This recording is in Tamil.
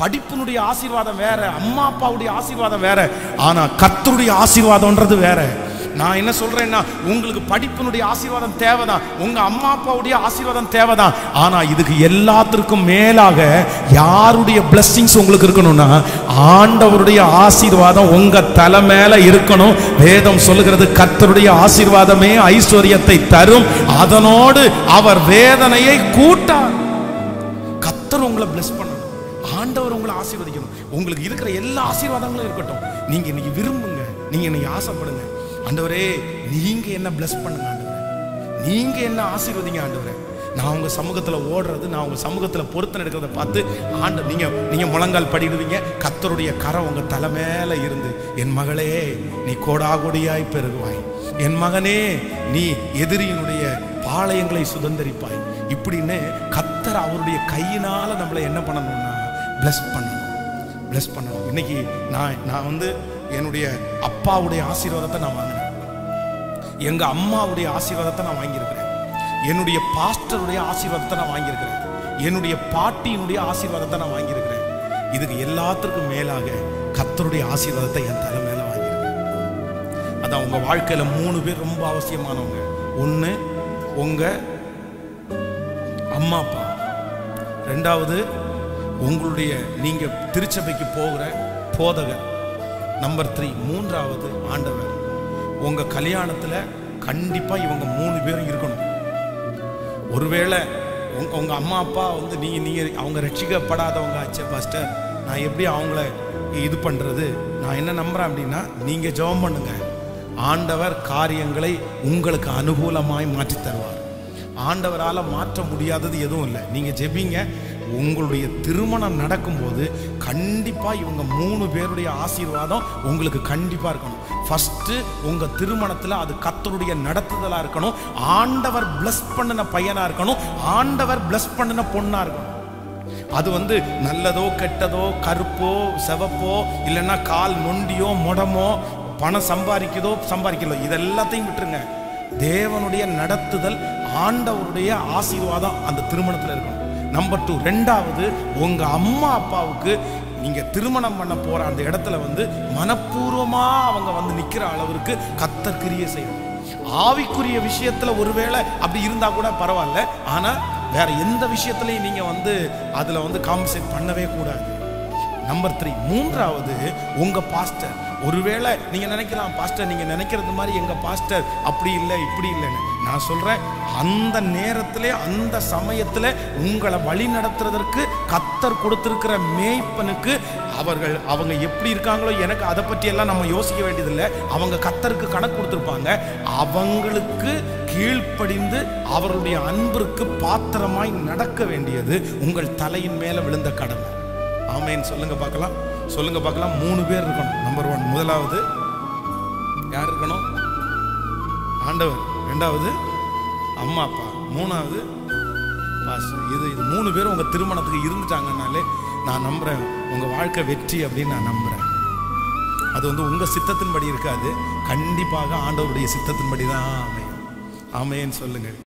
படிப்பினுடைய ஆசீர்வாதம் வேற அம்மா அப்பாவுடைய ஆசீர்வாதம் வேற ஆனா கத்தருடைய ஆசீர்வாதம்ன்றது வேற. நான் என்ன சொல்றேன்னா உங்களுக்கு படிப்பினுடைய ஆசீர்வாதம் தேவைதான் உங்க அம்மா அப்பாவுடைய ஆசீர்வாதம் தேவைதான் ஆனா இதுக்கு எல்லாத்திற்கும் மேலாக யாருடைய பிளஸ்ஸிங்ஸ் உங்களுக்கு இருக்கணும்னா ஆண்டவருடைய ஆசீர்வாதம் உங்க தலை மேல இருக்கணும். வேதம் சொல்லுகிறது கத்தருடைய ஆசீர்வாதமே ஐஸ்வர்யத்தை தரும். அதனோடு அவர் வேதனையை கூட்டார். கத்தர் உங்களை பிளஸ் பண்ணணும். ஆண்டவர் உங்களை ஆசீர்வதிக்கணும். உங்களுக்கு இருக்கிற எல்லா ஆசீர்வாதங்களும் இருக்கட்டும். நீங்க இன்னைக்கு விரும்புங்க. நீங்க இன்னைக்கு ஆசைப்படுங்க. ஆண்டவரே நீங்க என்ன பிளஸ் பண்ணுங்க ஆண்டவரே. நீங்க என்ன ஆசீர்வதிங்க ஆண்டவரே. நான் உங்க சமூகத்துல ஓடுறது நான் உங்க சமூகத்துல பொருத்தம் எடுக்கிறத பார்த்து ஆண்டு நீங்க நீங்க முழங்கால் படிடுவீங்க. கத்தருடைய கரம் உங்க தலை மேல இருந்து என் மகளே நீ கோடாகோடியாய் பெருகுவாய். என் மகனே நீ எதிரியினுடைய பாளையங்களை சுதந்தரிப்பாய். இப்படின்னு கத்தர் அவருடைய கையினால நம்மளை என்ன பண்ணணும்னா பிளஸ் பண்ணணும். பிளஸ் பண்ணணும். இன்னைக்கு நான் நான் வந்து என்னுடைய அப்பாவுடைய ஆசீர்வாதத்தை நான் வாங்கினேன். எங்க அம்மாவுடைய ஆசீர்வாதத்தை நான் வாங்கியிருக்கிறேன். என்னுடைய பாஸ்டருடைய ஆசீர்வாதத்தை நான் வாங்கியிருக்கிறேன். என்னுடைய பாட்டியினுடைய ஆசீர்வாதத்தை நான் வாங்கியிருக்கிறேன். இதுக்கு எல்லாத்திற்கும் மேலாக கத்தருடைய ஆசீர்வாதத்தை என் தலை மேல வாங்கியிருக்கேன் அதான் உங்க வாழ்க்கையில மூணு பேர் ரொம்ப அவசியமானவங்க. ஒன்று உங்க அம்மா அப்பா. ரெண்டாவது உங்களுடைய நீங்க திருச்சபைக்கு போகிற போதகர். நம்பர் த்ரீ மூன்றாவது ஆண்டவர். உங்க கல்யாணத்துல கண்டிப்பா இவங்க மூணு பேரும் இருக்கணும். ஒருவேளை உங்க உங்கள் அம்மா அப்பா வந்து நீங்க நீங்க அவங்க ரட்சிக்கப்படாதவங்க ஆச்சு பாஸ்டர் நான் எப்படி அவங்கள இது பண்றது? நான் என்ன நம்புறேன் அப்படின்னா நீங்க ஜெபம் பண்ணுங்க. ஆண்டவர் காரியங்களை உங்களுக்கு அனுகூலமாய் மாற்றி தருவார் ஆண்டவரால் மாற்ற முடியாதது எதுவும் இல்லை. நீங்கள் ஜெபிங்க உங்களுடைய திருமணம் நடக்கும்போது கண்டிப்பாக இவங்க மூணு பேருடைய ஆசீர்வாதம் உங்களுக்கு கண்டிப்பாக இருக்கணும். ஃபஸ்ட்டு உங்கள் திருமணத்தில் அது கத்தருடைய நடத்துதலாக இருக்கணும். ஆண்டவர் பிளஸ் பண்ணின பையனாக இருக்கணும். ஆண்டவர் பிளஸ் பண்ணின பொண்ணாக இருக்கணும். அது வந்து நல்லதோ கெட்டதோ கருப்போ சிவப்போ இல்லைன்னா கால் நொண்டியோ முடமோ பணம் சம்பாதிக்குதோ சம்பாதிக்கலோ இதெல்லாத்தையும் விட்டுருங்க. தேவனுடைய நடத்துதல் ஆண்டவருடைய ஆசீர்வாதம் அந்த திருமணத்தில் இருக்கணும். நம்பர் டூ ரெண்டாவது உங்கள் அம்மா அப்பாவுக்கு நீங்கள் திருமணம் பண்ண போகிற அந்த இடத்துல வந்து மனப்பூர்வமாக அவங்க வந்து நிற்கிற அளவிற்கு கத்தக்கிரிய செய்யணும். ஆவிக்குரிய விஷயத்தில் ஒருவேளை அப்படி இருந்தால் கூட பரவாயில்ல. ஆனால் வேற எந்த விஷயத்துலையும் நீங்கள் வந்து அதில் வந்து காம்பன்சேட் பண்ணவே கூடாது. நம்பர் த்ரீ மூன்றாவது உங்க பாஸ்டர் ஒருவேளை நீங்க நினைக்கலாம் பாஸ்டர் நீங்க நினைக்கிறது மாதிரி எங்க பாஸ்டர் அப்படி இல்லை இப்படி இல்லைன்னு. நான் சொல்றேன் அந்த நேரத்தில் அந்த சமயத்துல உங்களை வழி நடத்துறதற்கு கத்தர் கொடுத்திருக்கிற மேய்ப்பனுக்கு அவர்கள் அவங்க எப்படி இருக்காங்களோ எனக்கு அதை பற்றி எல்லாம் நம்ம யோசிக்க வேண்டியதில்லை. அவங்க கத்தருக்கு கணக்கு கொடுத்துருப்பாங்க. அவங்களுக்கு கீழ்ப்படிந்து அவருடைய அன்பிற்கு பாத்திரமாய் நடக்க வேண்டியது உங்கள் தலையின் மேலே விழுந்த கடமை ஆமேன்னு சொல்லுங்க பார்க்கலாம். சொல்லுங்க பார்க்கலாம். மூணு பேர் இருக்கணும். நம்பர் ஒன் முதலாவது யார் இருக்கணும்? ஆண்டவர். ரெண்டாவது அம்மா அப்பா. மூணாவது பாஸ்டர். இது இது மூணு பேரும் உங்கள் திருமணத்துக்கு இருந்துட்டாங்கனாலே நான் நம்புறேன். உங்கள் வாழ்க்கை வெற்றி அப்படின்னு நான் நம்புறேன். அது வந்து உங்கள் சித்தத்தின்படி இருக்காது. கண்டிப்பாக ஆண்டவருடைய சித்தத்தின்படி தான் அமையும். ஆமையன்னு சொல்லுங்கள்